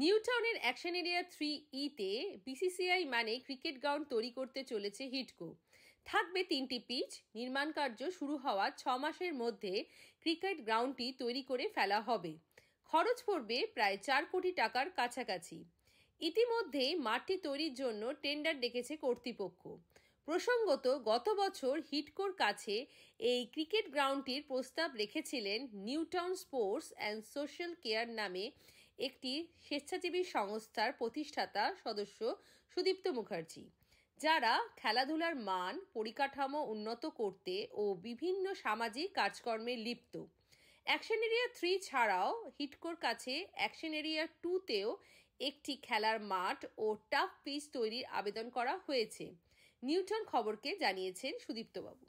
নিউটাউনের action area three ইতে BCCI মানে cricket ground তৈরি করতে চলেছে হিটকো। থাকবে তিনটি পিচ, নির্মাণ কার্য শুরু হওয়ার ছ মাসের মধ্যে ক্রিকেট গ্রাউন্ডটি তৈরি করে ফেলা হবে। খরচ পড়বে প্রায় চার কোটি টাকার কাছাকাছি। ইতিমধ্যেই মাঠটি তৈরির জন্য টেন্ডার ডেকেছে কর্তৃপক্ষ। প্রসঙ্গত, গত বছর হিটকোর কাছে এই ক্রিকেট গ্রাউন্ডটির প্রস্তাব রেখেছিলেন New Town sports and social care নামে একটি স্বেচ্ছাসেবী সংস্থার প্রতিষ্ঠাতা সদস্য সুদীপ্ত মুখার্জি, যারা খেলাধুলার মান, পরিকাঠামো উন্নত করতে ও বিভিন্ন সামাজিক কাজকর্মে লিপ্ত। অ্যাকশন এরিয়া থ্রি ছাড়াও হিটকোর কাছে অ্যাকশন এরিয়া টুতেও একটি খেলার মাঠ ও টাফ পিচ তৈরির আবেদন করা হয়েছে। নিউটন খবরকে জানিয়েছেন সুদীপ্তবাবু।